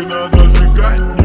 Original doesn't got